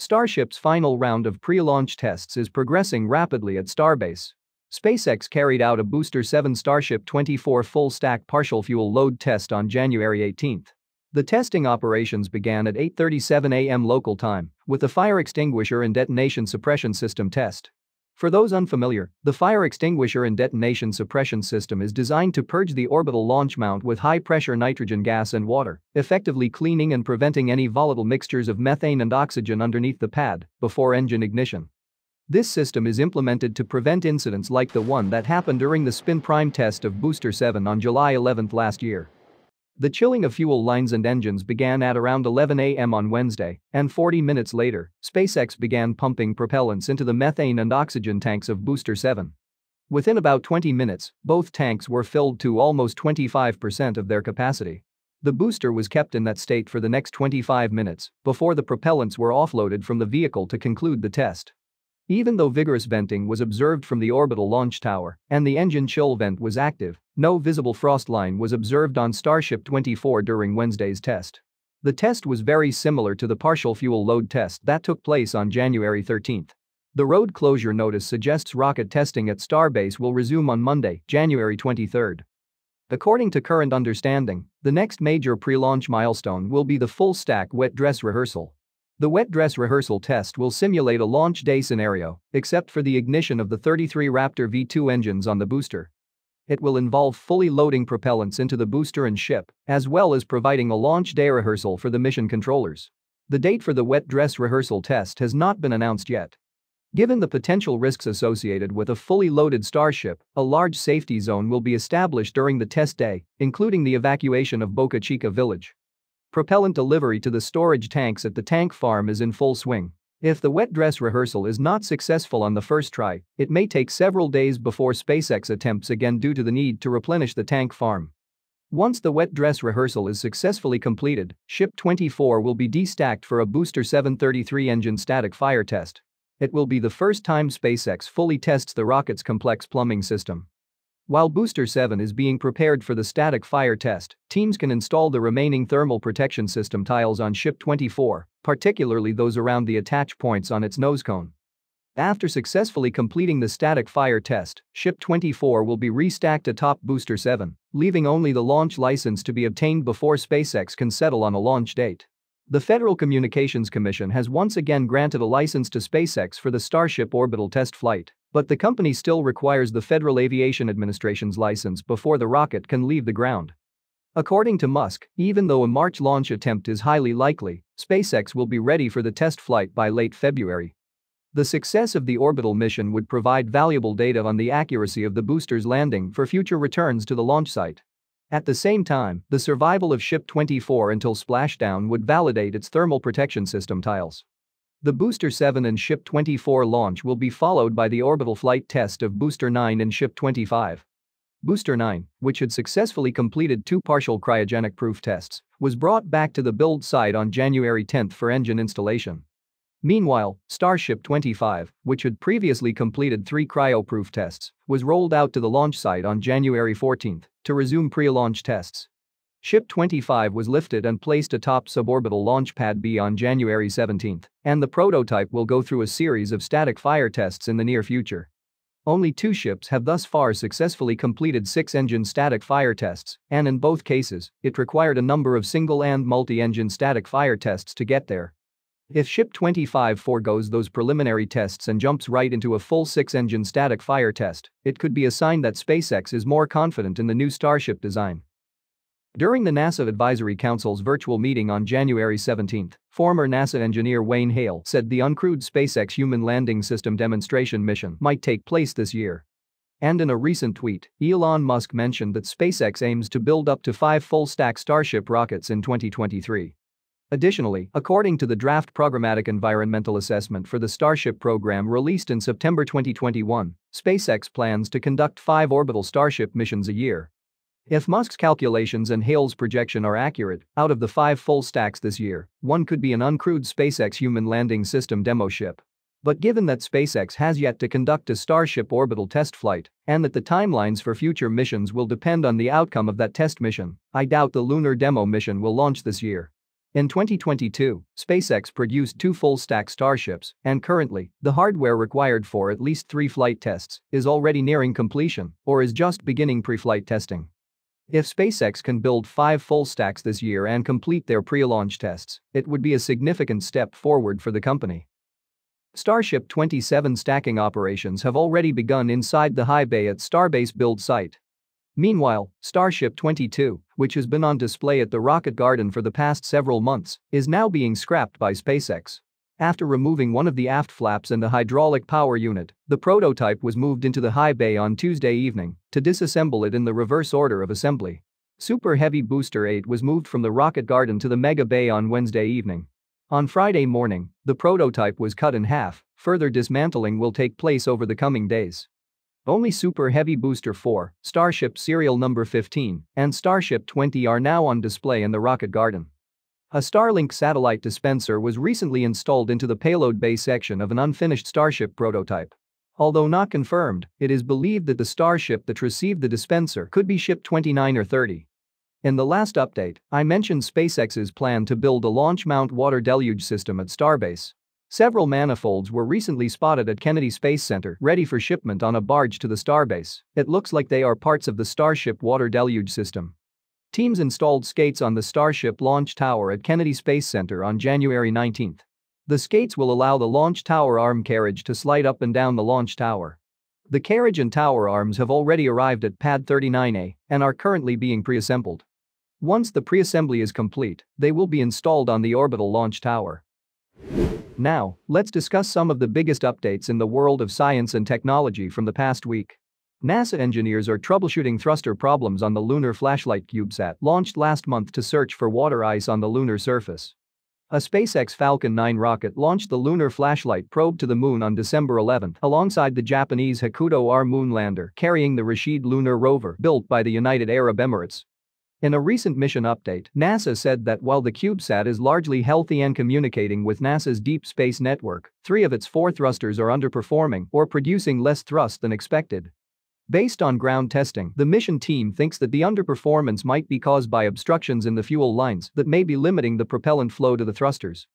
Starship's final round of pre-launch tests is progressing rapidly at Starbase. SpaceX carried out a Booster 7 Starship 24 full-stack partial fuel load test on January 18. The testing operations began at 8.37 am local time with the fire extinguisher and detonation suppression system test. For those unfamiliar, the fire extinguisher and detonation suppression system is designed to purge the orbital launch mount with high-pressure nitrogen gas and water, effectively cleaning and preventing any volatile mixtures of methane and oxygen underneath the pad before engine ignition. This system is implemented to prevent incidents like the one that happened during the spin prime test of Booster 7 on July 11 last year. The chilling of fuel lines and engines began at around 11 a.m. on Wednesday, and 40 minutes later, SpaceX began pumping propellants into the methane and oxygen tanks of Booster 7. Within about 20 minutes, both tanks were filled to almost 25% of their capacity. The booster was kept in that state for the next 25 minutes before the propellants were offloaded from the vehicle to conclude the test. Even though vigorous venting was observed from the orbital launch tower and the engine chill vent was active, no visible frost line was observed on Starship 24 during Wednesday's test. The test was very similar to the partial fuel load test that took place on January 13. The road closure notice suggests rocket testing at Starbase will resume on Monday, January 23. According to current understanding, the next major pre-launch milestone will be the full-stack wet dress rehearsal the wet dress rehearsal test will simulate a launch day scenario, except for the ignition of the 33 Raptor V2 engines on the booster. It will involve fully loading propellants into the booster and ship, as well as providing a launch day rehearsal for the mission controllers. The date for the wet dress rehearsal test has not been announced yet. Given the potential risks associated with a fully loaded Starship, a large safety zone will be established during the test day, including the evacuation of Boca Chica village. Propellant delivery to the storage tanks at the tank farm is in full swing. If the wet dress rehearsal is not successful on the first try, it may take several days before SpaceX attempts again due to the need to replenish the tank farm. Once the wet dress rehearsal is successfully completed, Ship 24 will be destacked for a Booster 733 engine static fire test. It will be the first time SpaceX fully tests the rocket's complex plumbing system. While Booster 7 is being prepared for the static fire test, teams can install the remaining thermal protection system tiles on Ship 24, particularly those around the attach points on its nose cone. After successfully completing the static fire test, Ship 24 will be restacked atop Booster 7, leaving only the launch license to be obtained before SpaceX can settle on a launch date. The Federal Communications Commission has once again granted a license to SpaceX for the Starship orbital test flight. But the company still requires the Federal Aviation Administration's license before the rocket can leave the ground. According to Musk, even though a March launch attempt is highly likely, SpaceX will be ready for the test flight by late February. The success of the orbital mission would provide valuable data on the accuracy of the booster's landing for future returns to the launch site. At the same time, the survival of Ship 24 until splashdown would validate its thermal protection system tiles. The Booster 7 and Ship 24 launch will be followed by the orbital flight test of Booster 9 and Ship 25. Booster 9, which had successfully completed two partial cryogenic proof tests, was brought back to the build site on January 10 for engine installation. Meanwhile, Starship 25, which had previously completed three cryo-proof tests, was rolled out to the launch site on January 14 to resume pre-launch tests. Ship 25 was lifted and placed atop suborbital launch pad B on January 17, and the prototype will go through a series of static fire tests in the near future. Only two ships have thus far successfully completed six-engine static fire tests, and in both cases, it required a number of single and multi-engine static fire tests to get there. If Ship 25 foregoes those preliminary tests and jumps right into a full six-engine static fire test, it could be a sign that SpaceX is more confident in the new Starship design. During the NASA Advisory Council's virtual meeting on January 17, former NASA engineer Wayne Hale said the uncrewed SpaceX Human Landing System demonstration mission might take place this year. And in a recent tweet, Elon Musk mentioned that SpaceX aims to build up to five full-stack Starship rockets in 2023. Additionally, according to the draft programmatic environmental assessment for the Starship program released in September 2021, SpaceX plans to conduct five orbital Starship missions a year if Musk's calculations and Hale's projection are accurate, out of the five full stacks this year, one could be an uncrewed SpaceX human landing system demo ship. But given that SpaceX has yet to conduct a Starship orbital test flight, and that the timelines for future missions will depend on the outcome of that test mission, I doubt the lunar demo mission will launch this year. In 2022, SpaceX produced two full-stack Starships, and currently, the hardware required for at least three flight tests is already nearing completion or is just beginning pre-flight testing. If SpaceX can build five full stacks this year and complete their pre-launch tests, it would be a significant step forward for the company. Starship 27 stacking operations have already begun inside the high bay at Starbase build site. Meanwhile, Starship 22, which has been on display at the Rocket Garden for the past several months, is now being scrapped by SpaceX. After removing one of the aft flaps and the hydraulic power unit, the prototype was moved into the high bay on Tuesday evening to disassemble it in the reverse order of assembly. Super Heavy Booster 8 was moved from the Rocket Garden to the Mega Bay on Wednesday evening. On Friday morning, the prototype was cut in half, further dismantling will take place over the coming days. Only Super Heavy Booster 4, Starship serial number 15, and Starship 20 are now on display in the Rocket Garden. A Starlink satellite dispenser was recently installed into the payload bay section of an unfinished Starship prototype. Although not confirmed, it is believed that the Starship that received the dispenser could be Ship 29 or 30. In the last update, I mentioned SpaceX's plan to build a launch mount water deluge system at Starbase. Several manifolds were recently spotted at Kennedy Space Center ready for shipment on a barge to the Starbase. It looks like they are parts of the Starship water deluge system. Teams installed skates on the Starship launch tower at Kennedy Space Center on January 19. The skates will allow the launch tower arm carriage to slide up and down the launch tower. The carriage and tower arms have already arrived at Pad 39A and are currently being pre-assembled. Once the pre-assembly is complete, they will be installed on the orbital launch tower. Now, let's discuss some of the biggest updates in the world of science and technology from the past week. NASA engineers are troubleshooting thruster problems on the Lunar Flashlight CubeSat launched last month to search for water ice on the lunar surface. A SpaceX Falcon 9 rocket launched the Lunar Flashlight probe to the moon on December 11 alongside the Japanese Hakuto R moon lander carrying the Rashid lunar rover built by the United Arab Emirates. In a recent mission update, NASA said that while the CubeSat is largely healthy and communicating with NASA's Deep Space Network, three of its four thrusters are underperforming or producing less thrust than expected. Based on ground testing, the mission team thinks that the underperformance might be caused by obstructions in the fuel lines that may be limiting the propellant flow to the thrusters.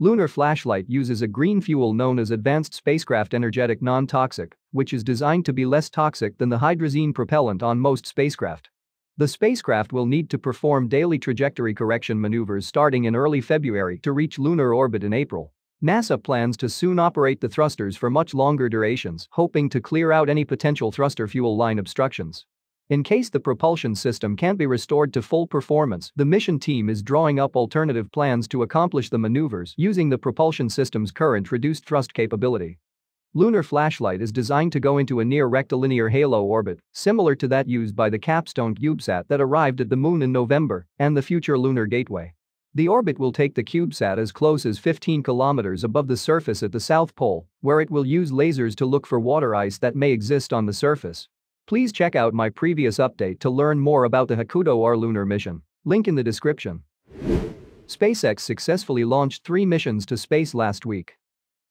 Lunar Flashlight uses a green fuel known as Advanced Spacecraft Energetic Non-Toxic, which is designed to be less toxic than the hydrazine propellant on most spacecraft. The spacecraft will need to perform daily trajectory correction maneuvers starting in early February to reach lunar orbit in April. NASA plans to soon operate the thrusters for much longer durations, hoping to clear out any potential thruster fuel line obstructions. In case the propulsion system can't be restored to full performance, the mission team is drawing up alternative plans to accomplish the maneuvers using the propulsion system's current reduced thrust capability. Lunar Flashlight is designed to go into a near rectilinear halo orbit, similar to that used by the Capstone CubeSat that arrived at the Moon in November and the future Lunar Gateway. The orbit will take the CubeSat as close as 15 kilometers above the surface at the South Pole, where it will use lasers to look for water ice that may exist on the surface. Please check out my previous update to learn more about the Hakuto R lunar mission. Link in the description. SpaceX successfully launched three missions to space last week.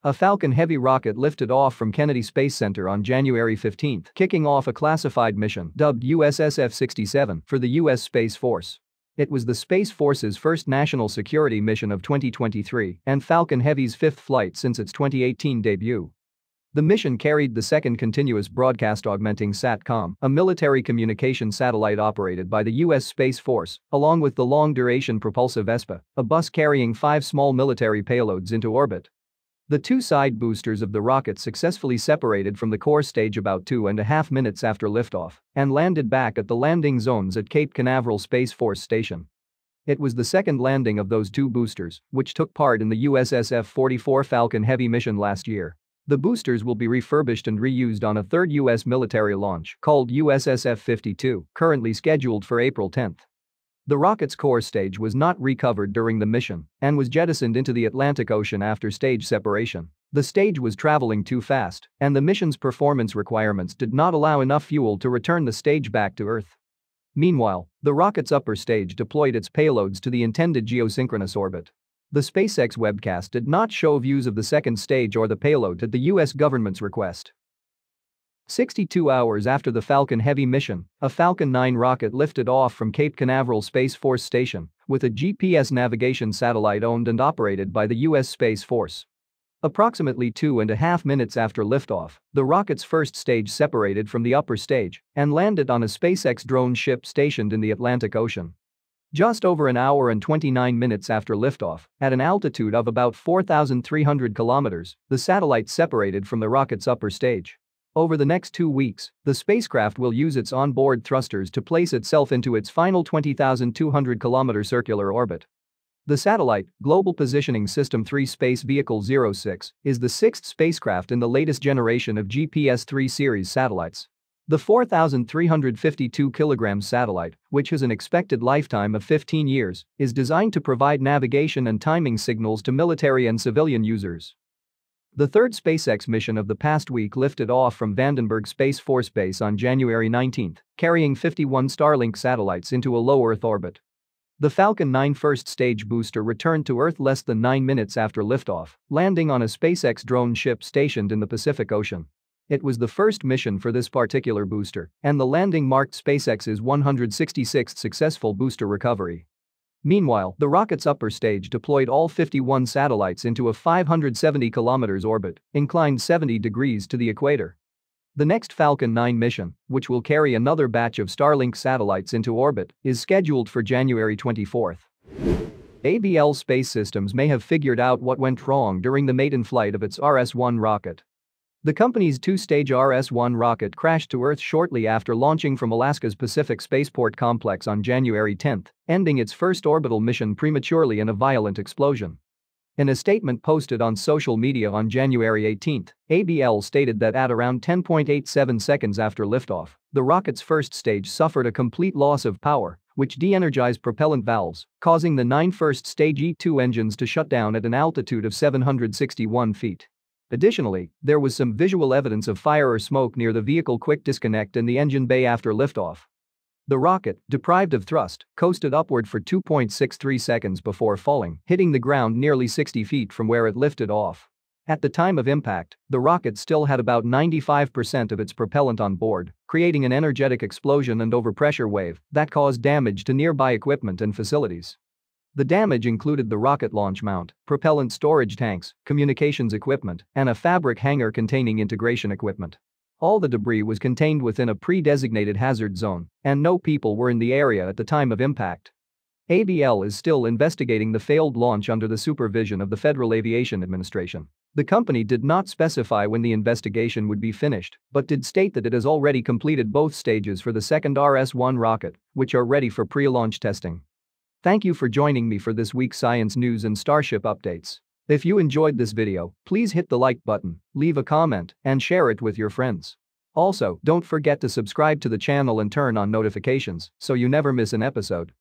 A Falcon Heavy rocket lifted off from Kennedy Space Center on January 15, kicking off a classified mission dubbed USSF-67 for the U.S. Space Force. It was the Space Force's first national security mission of 2023 and Falcon Heavy's fifth flight since its 2018 debut. The mission carried the second continuous broadcast augmenting SATCOM, a military communication satellite operated by the U.S. Space Force, along with the long-duration propulsive ESPA, a bus carrying five small military payloads into orbit. The two side boosters of the rocket successfully separated from the core stage about two and a half minutes after liftoff and landed back at the landing zones at Cape Canaveral Space Force Station. It was the second landing of those two boosters, which took part in the USSF-44 Falcon Heavy mission last year. The boosters will be refurbished and reused on a third U.S. military launch called USSF-52, currently scheduled for April 10. The rocket's core stage was not recovered during the mission and was jettisoned into the Atlantic Ocean after stage separation. The stage was traveling too fast, and the mission's performance requirements did not allow enough fuel to return the stage back to Earth. Meanwhile, the rocket's upper stage deployed its payloads to the intended geosynchronous orbit. The SpaceX webcast did not show views of the second stage or the payload at the US government's request. 62 hours after the Falcon Heavy mission, a Falcon 9 rocket lifted off from Cape Canaveral Space Force Station with a GPS navigation satellite owned and operated by the U.S. Space Force. Approximately two and a half minutes after liftoff, the rocket's first stage separated from the upper stage and landed on a SpaceX drone ship stationed in the Atlantic Ocean. Just over an hour and 29 minutes after liftoff, at an altitude of about 4,300 kilometers, the satellite separated from the rocket's upper stage. Over the next two weeks, the spacecraft will use its onboard thrusters to place itself into its final 20,200 km circular orbit. The satellite, Global Positioning System 3 Space Vehicle 06, is the sixth spacecraft in the latest generation of GPS 3 series satellites. The 4,352 kg satellite, which has an expected lifetime of 15 years, is designed to provide navigation and timing signals to military and civilian users. The third SpaceX mission of the past week lifted off from Vandenberg Space Force Base on January 19, carrying 51 Starlink satellites into a low Earth orbit. The Falcon 9 first stage booster returned to Earth less than 9 minutes after liftoff, landing on a SpaceX drone ship stationed in the Pacific Ocean. It was the first mission for this particular booster, and the landing marked SpaceX's 166th successful booster recovery. Meanwhile, the rocket's upper stage deployed all 51 satellites into a 570 km orbit, inclined 70 degrees to the equator. The next Falcon 9 mission, which will carry another batch of Starlink satellites into orbit, is scheduled for January 24. ABL Space Systems may have figured out what went wrong during the maiden flight of its RS-1 rocket. The company's two-stage RS-1 rocket crashed to Earth shortly after launching from Alaska's Pacific Spaceport Complex on January 10, ending its first orbital mission prematurely in a violent explosion. In a statement posted on social media on January 18, ABL stated that at around 10.87 seconds after liftoff, the rocket's first stage suffered a complete loss of power, which de-energized propellant valves, causing the nine first stage E2 engines to shut down at an altitude of 761 feet. Additionally, there was some visual evidence of fire or smoke near the vehicle quick disconnect in the engine bay after liftoff. The rocket, deprived of thrust, coasted upward for 2.63 seconds before falling, hitting the ground nearly 60 feet from where it lifted off. At the time of impact, the rocket still had about 95% of its propellant on board, creating an energetic explosion and overpressure wave that caused damage to nearby equipment and facilities. The damage included the rocket launch mount, propellant storage tanks, communications equipment, and a fabric hangar containing integration equipment. All the debris was contained within a pre-designated hazard zone, and no people were in the area at the time of impact. ABL is still investigating the failed launch under the supervision of the Federal Aviation Administration. The company did not specify when the investigation would be finished, but did state that it has already completed both stages for the second RS-1 rocket, which are ready for pre-launch testing. Thank you for joining me for this week's science news and Starship updates. If you enjoyed this video, please hit the like button, leave a comment, and share it with your friends. Also, don't forget to subscribe to the channel and turn on notifications so you never miss an episode.